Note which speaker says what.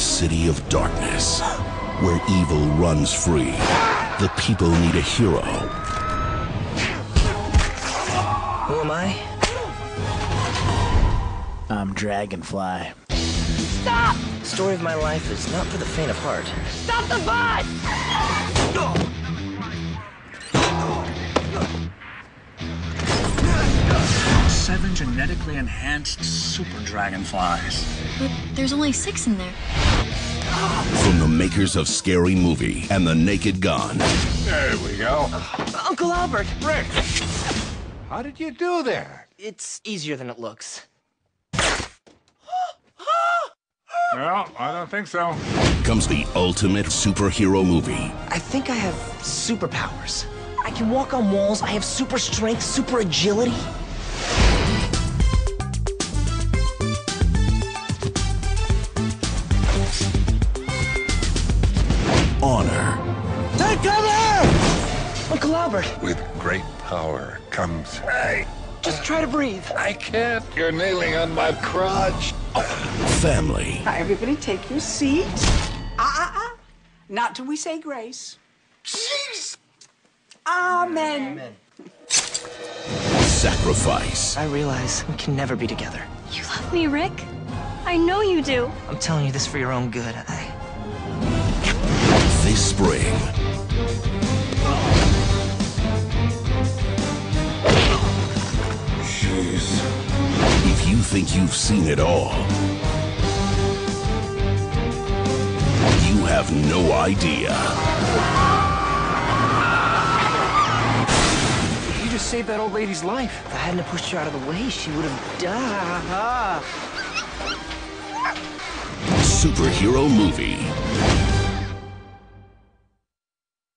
Speaker 1: city of darkness, where evil runs free, the people need a hero.
Speaker 2: Who am I?
Speaker 3: I'm Dragonfly.
Speaker 4: Stop!
Speaker 2: The Story of my life is not for the faint of heart.
Speaker 4: Stop the bus!
Speaker 5: Seven genetically enhanced super dragonflies.
Speaker 6: But there's only six in there.
Speaker 1: From the makers of Scary Movie and The Naked Gun.
Speaker 7: There we go.
Speaker 2: Uncle Albert!
Speaker 7: Rick! How did you do there?
Speaker 2: It's easier than it looks.
Speaker 7: Well, I don't think so.
Speaker 1: comes the ultimate superhero movie.
Speaker 2: I think I have superpowers. I can walk on walls, I have super strength, super agility. Uncle Albert,
Speaker 7: With great power comes. Hey,
Speaker 2: just try to breathe.
Speaker 7: I can't. You're kneeling on my crotch.
Speaker 1: Family.
Speaker 8: Now, everybody take your seat. Ah, ah, ah. Not till we say grace.
Speaker 7: Jeez.
Speaker 8: Amen.
Speaker 1: Sacrifice.
Speaker 2: I realize we can never be together.
Speaker 6: You love me, Rick? I know you do.
Speaker 2: I'm telling you this for your own good. I...
Speaker 1: This spring. If you think you've seen it all, you have no idea.
Speaker 2: You just saved that old lady's life. If I hadn't pushed her out of the way, she would have died.
Speaker 1: Superhero movie.